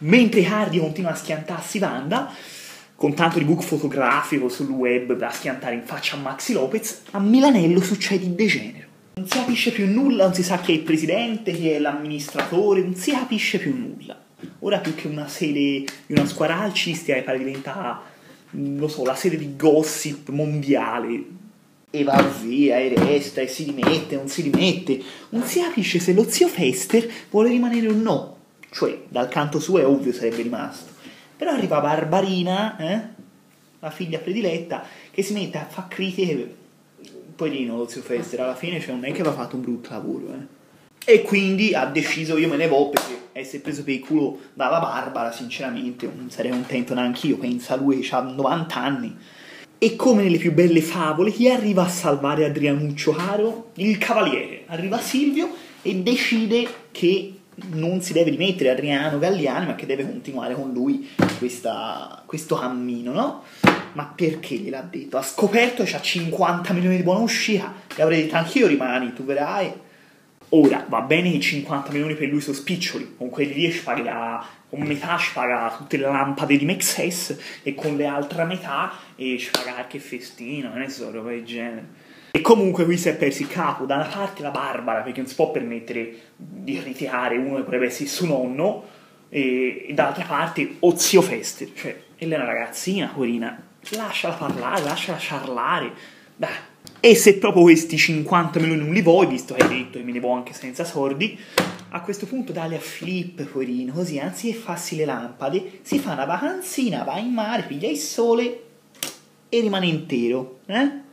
Mentre Hardy continua a schiantarsi Wanda, con tanto di book fotografico sul web da schiantare in faccia a Maxi Lopez, a Milanello succede il degenero. Non si capisce più nulla, non si sa chi è il presidente, chi è l'amministratore, non si capisce più nulla. Ora più che una sede di una squadra calcistica pare diventa, non so, la sede di gossip mondiale. E va via, e resta, e si rimette, non si rimette. Non si capisce se lo zio Fester vuole rimanere o no. Cioè, dal canto suo è ovvio sarebbe rimasto. Però arriva Barbarina, eh? la figlia prediletta, che si mette a fare critiche. Poverino lo zio Fester, alla fine cioè, non è che aveva fatto un brutto lavoro. Eh? E quindi ha deciso io me ne vo perché essere preso per il culo dalla Barbara, sinceramente, non sarei contento neanche io. Pensa lui che ha 90 anni. E come nelle più belle favole, chi arriva a salvare Adrianuccio Caro? Il cavaliere. Arriva Silvio e decide che non si deve rimettere Adriano Galliani, ma che deve continuare con lui questa, questo cammino, no? Ma perché gliel'ha detto? Ha scoperto che ha 50 milioni di buona uscita, e avrei detto anch'io rimani, tu vedrai. Ora, va bene che 50 milioni per lui sono spiccioli, con quelli lì ci paga, con metà ci paga tutte le lampade di Mexes e con le altre metà e ci paga anche festino, non è so, roba del genere. E comunque qui si è perso il capo, da una parte la Barbara, perché non si può permettere di criticare uno che potrebbe essere suo nonno, e, e dall'altra parte o zio Fester, cioè, ella è una ragazzina, poverina, lasciala parlare, lasciala ciarlare, dai. E se proprio questi 50 milioni non li vuoi, visto che hai detto che me ne vuoi anche senza soldi, a questo punto dali a Flip, poverino, così anziché farsi le lampade, si fa una vacanzina, va in mare, piglia il sole e rimane intero, eh?